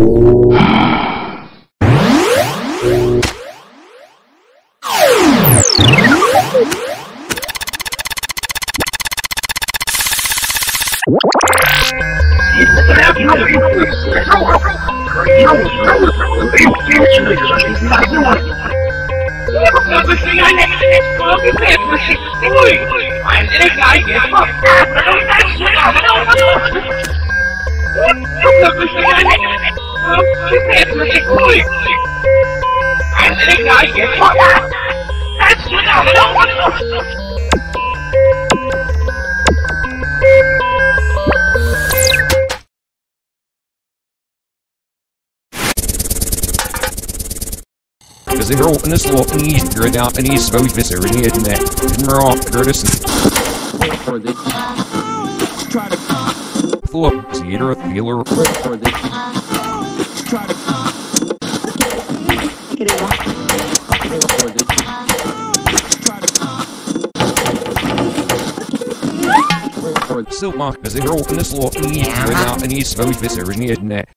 I'm gonna die, yeah. Zero in this law and he's good out and he's supposed to be in that. General Curtis for the try to Philip Theater Feeler for the for Silk Mark Zero in this law and he's good out and he's supposed to be in that.